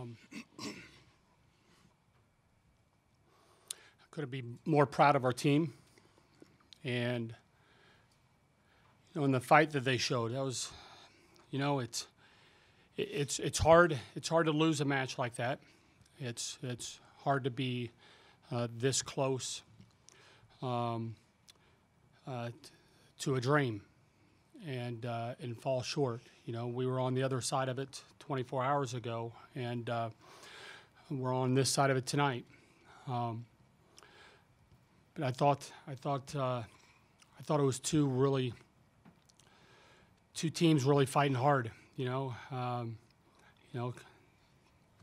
Um, couldn't be more proud of our team, and you know, in the fight that they showed, that was, you know, it's it's it's hard it's hard to lose a match like that. It's it's hard to be uh, this close um, uh, to a dream and uh, and fall short. You know, we were on the other side of it 24 hours ago, and uh, we're on this side of it tonight. Um, but I thought I thought uh, I thought it was two really two teams really fighting hard. You know, um, you know,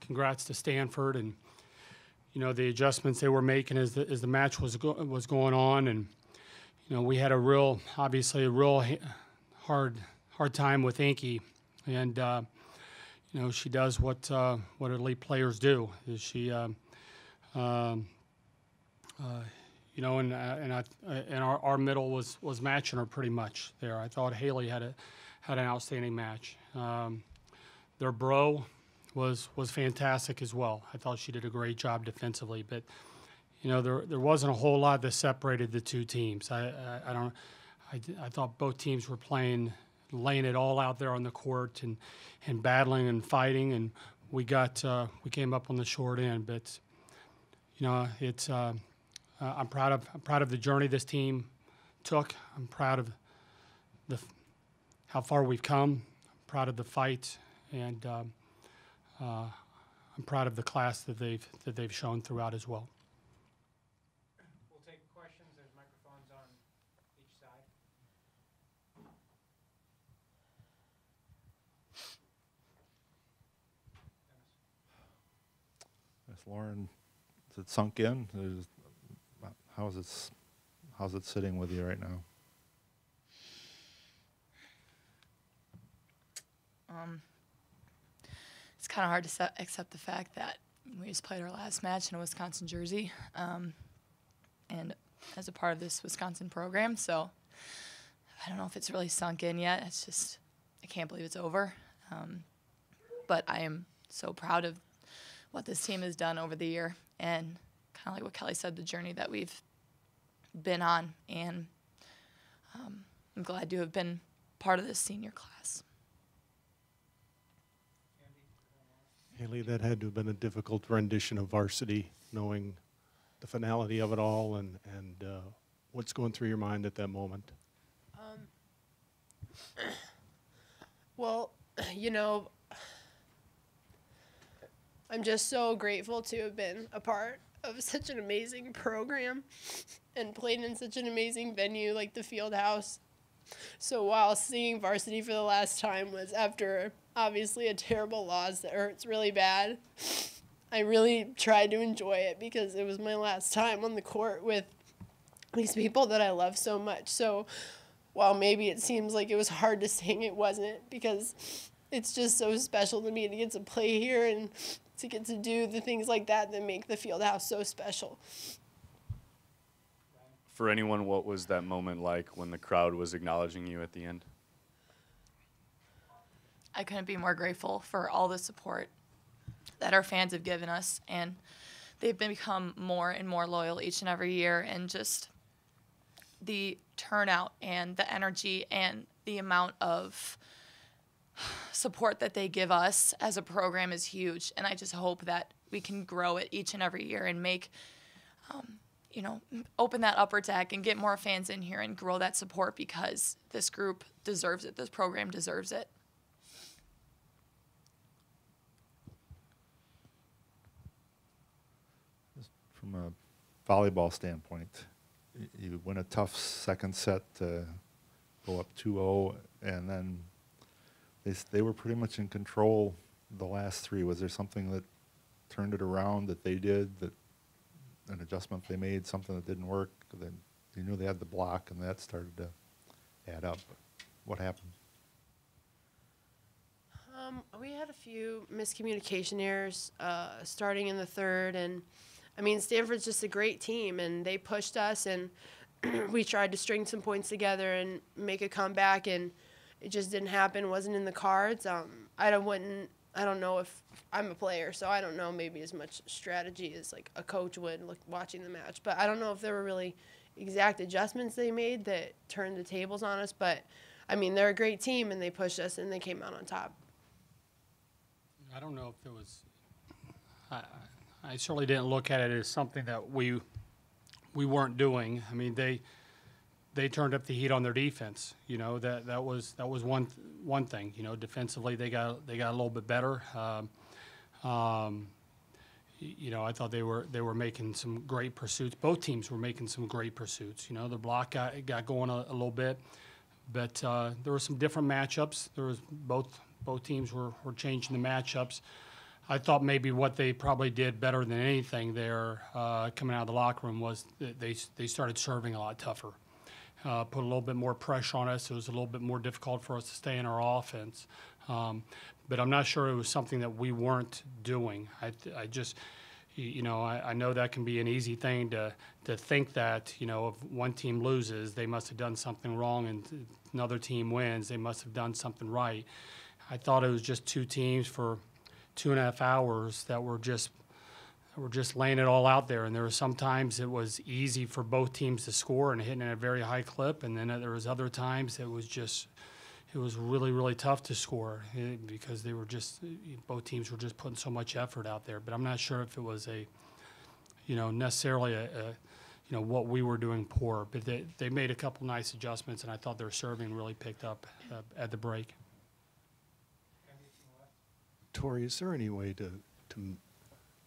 congrats to Stanford and you know the adjustments they were making as the as the match was go- was going on, and you know we had a real obviously a real hard hard time with Inky, and uh, you know she does what uh, what elite players do. Is she um, um, uh, you know, and uh, and I and our, our middle was was matching her pretty much there. I thought Haleigh had a had an outstanding match. Um, their bro was was fantastic as well. I thought she did a great job defensively, but you know there there wasn't a whole lot that separated the two teams. I I, I don't. I, thought both teams were playing, laying it all out there on the court and and battling and fighting, and we got uh, we came up on the short end. But you know it's. Uh, I'm proud of I'm proud of the journey this team took. I'm proud of the how far we've come. I'm proud of the fight, and um, uh, I'm proud of the class that they've that they've shown throughout as. We'll take questions. There's microphones on each side. Yes, Lauren, is it sunk in? Is, how is it, how's it sitting with you right now? Um, it's kind of hard to accept the fact that we just played our last match in a Wisconsin jersey, um, and as a part of this Wisconsin program. So I don't know if it's really sunk in yet. It's just I can't believe it's over. Um, but I am so proud of what this team has done over the year, and kind of like what Kelly said, the journey that we've been on, and um, I'm glad to have been part of this senior class. Haleigh, that had to have been a difficult rendition of varsity, knowing the finality of it all and, and uh, what's going through your mind at that moment. Well, you know, I'm just so grateful to have been a part of such an amazing program and played in such an amazing venue like the field house. So while seeing varsity for the last time was after obviously a terrible loss that hurts really bad, I really tried to enjoy it because it was my last time on the court with these people that I love so much. So while maybe it seems like it was hard to sing, it wasn't because it's just so special to me to get to play here and to get to do the things like that that make the field house so special. For anyone, what was that moment like when the crowd was acknowledging you at the end? I couldn't be more grateful for all the support that our fans have given us, and they've become more and more loyal each and every year. And just the turnout and the energy and the amount of support that they give us as a program is huge. And I just hope that we can grow it each and every year and make, um, you know, open that upper deck and get more fans in here and grow that support because this group deserves it. This program deserves it. From a volleyball standpoint, you win a tough second set to go up 2-0, and then they, they were pretty much in control the last three. Was there something that turned it around that they did, that an adjustment they made, something that didn't work? Then you knew they had the block, and that started to add up. What happened? Um, we had a few miscommunication errors uh, starting in the third, and I mean Stanford's just a great team, and they pushed us, and we tried to string some points together and make a comeback, and it just didn't happen. wasn't in the cards. Um, I don't wouldn't I don't know if I'm a player, so I don't know maybe as much strategy as like a coach would look watching the match. But I don't know if there were really exact adjustments they made that turned the tables on us. But I mean, they're a great team and they pushed us and they came out on top. I don't know if there was, I, I certainly didn't look at it as something that we, we weren't doing. I mean, they, they turned up the heat on their defense, you know, that, that was, that was one, one thing, you know, defensively, they got, they got a little bit better. Um, um, you know, I thought they were, they were making some great pursuits. Both teams were making some great pursuits, you know, the block got, got going a, a little bit. But uh, there were some different matchups. There was both both teams were, were changing the matchups. I thought maybe what they probably did better than anything there uh, coming out of the locker room was they they started serving a lot tougher. Uh, put a little bit more pressure on us. It was a little bit more difficult for us to stay in our offense. Um, but I'm not sure it was something that we weren't doing. I, I just, you know, I, I know that can be an easy thing to, to think that, you know, if one team loses, they must have done something wrong, and another team wins, they must have done something right. I thought it was just two teams for two and a half hours that were just were just laying it all out there. And there were sometimes it was easy for both teams to score and hitting at a very high clip, and then there was other times it was just it was really really tough to score eh, because they were just both teams were just putting so much effort out there. But I'm not sure if it was a you know necessarily a, a you know what we were doing poor, but they they made a couple nice adjustments, and I thought their serving really picked up uh, at the break. Tori, is there any way to, to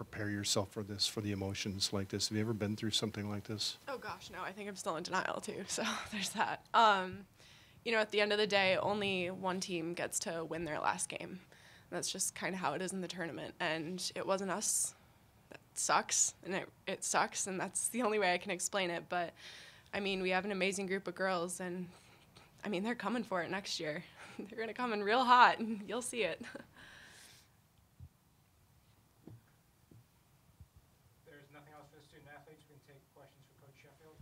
prepare yourself for this, for the emotions like this? Have you ever been through something like this? Oh gosh, no, I think I'm still in denial too. So there's that. Um, you know, at the end of the day, only one team gets to win their last game. That's just kind of how it is in the tournament. And it wasn't us. That sucks. And it, it sucks. And that's the only way I can explain it. But I mean, we have an amazing group of girls. And I mean, they're coming for it next year. they're to come in real hot. And you'll see it. If there's nothing else for the student athletes, we can take questions for Coach Sheffield.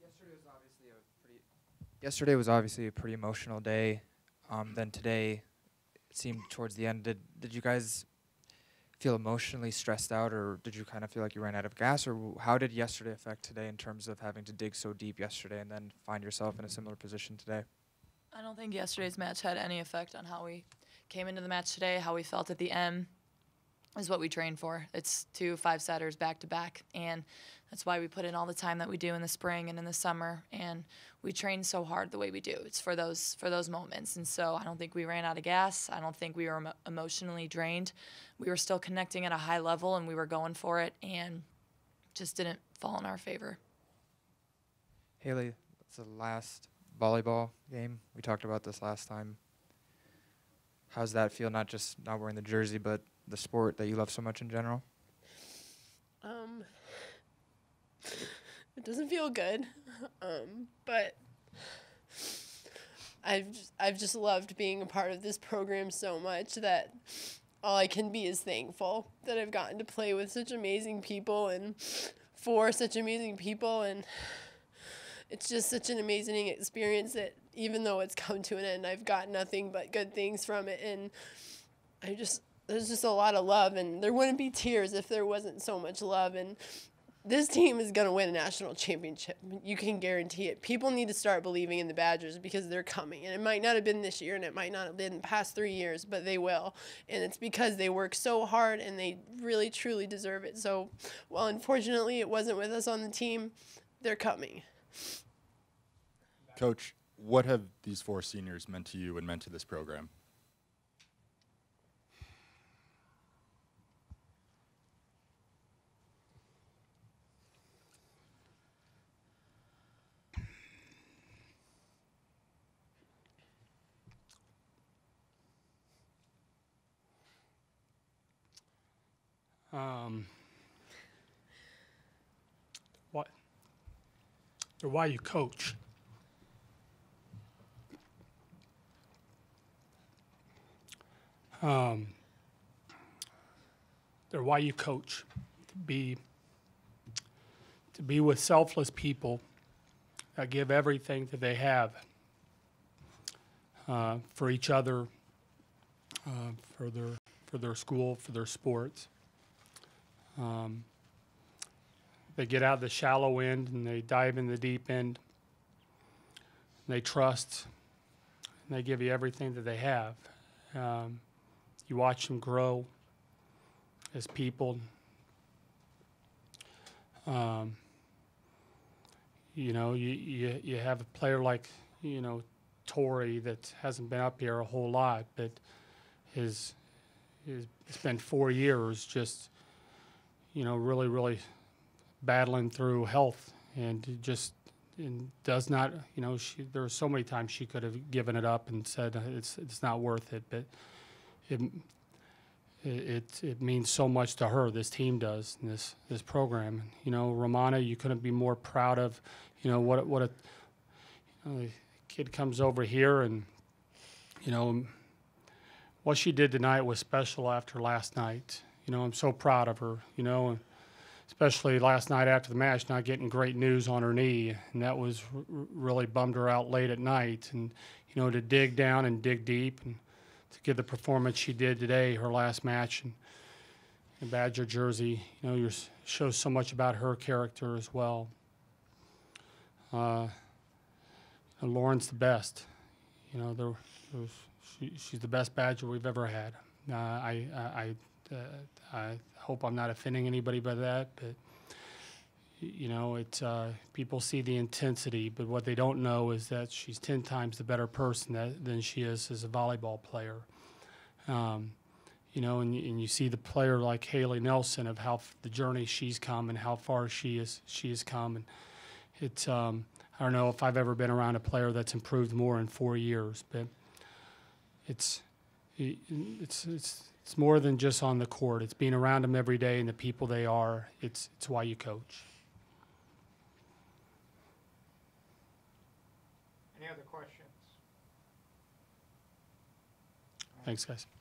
Yesterday was obviously a pretty. Yesterday was obviously a pretty emotional day. Um, then today, it seemed towards the end. Did did you guys feel emotionally stressed out, or did you kind of feel like you ran out of gas, or how did yesterday affect today in terms of having to dig so deep yesterday and then find yourself in a similar position today? I don't think yesterday's match had any effect on how we came into the match today, how we felt at the end. Is what we train for. It's two five setters back to back, and that's why we put in all the time that we do in the spring and in the summer. And we train so hard the way we do. It's for those for those moments. And so I don't think we ran out of gas. I don't think we were emotionally drained. We were still connecting at a high level, and we were going for it, and just didn't fall in our favor. Haleigh, it's the last volleyball game. We talked about this last time. How's that feel? Not just not wearing the jersey, but the sport that you love so much in general. Um, it doesn't feel good, um, but I've just, I've just loved being a part of this program so much that all I can be is thankful that I've gotten to play with such amazing people and for such amazing people and it's just such an amazing experience that even though it's come to an end, I've got nothing but good things from it and I just there's just a lot of love and there wouldn't be tears if there wasn't so much love and this team is going to win a national championship. You can guarantee it. People need to start believing in the Badgers because they're coming. And it might not have been this year and it might not have been the past three years, but they will. And it's because they work so hard and they really, truly deserve it. So, well, unfortunately it wasn't with us on the team, they're coming. Coach, what have these four seniors meant to you and meant to this program? Um, what? Or why you coach? Um, they're why you coach. To be to be with selfless people that give everything that they have uh, for each other, uh, for their for their school, for their sports. Um, they get out of the shallow end and they dive in the deep end. They trust. And they give you everything that they have. Um, you watch them grow as people. Um, you know, you, you you have a player like you know Torrey that hasn't been up here a whole lot, but his his been four years just you know really really battling through health and just and does not you know she there were so many times she could have given it up and said "Uh, it's it's not worth it but it it it means so much to her this team does this this program. You know Romana you couldn't be more proud of you know what what a you know, kid comes over here and you know what she did tonight was special after last night. You know I'm so proud of her you know especially last night after the match, not getting great news on her knee, and that was really bummed her out late at night. And you know, to dig down and dig deep, and to give the performance she did today, her last match, in, the Badger jersey, you know, your, shows so much about her character as well. Uh, Lauren's the best. You know, there, there was, she, she's the best Badger we've ever had. Uh, I, I, I, uh, I hope I'm not offending anybody by that, but you know, it's uh, people see the intensity, but what they don't know is that she's ten times the better person that, than she is as a volleyball player. Um, you know, and, and you see the player like Haleigh Nelson of how the journey she's come and how far she is she has come, and it's um, I don't know if I've ever been around a player that's improved more in four years, but it's it's it's it's more than just on the court. It's being around them every day and the people they are. It's it's why you coach. Any other questions? Thanks, guys.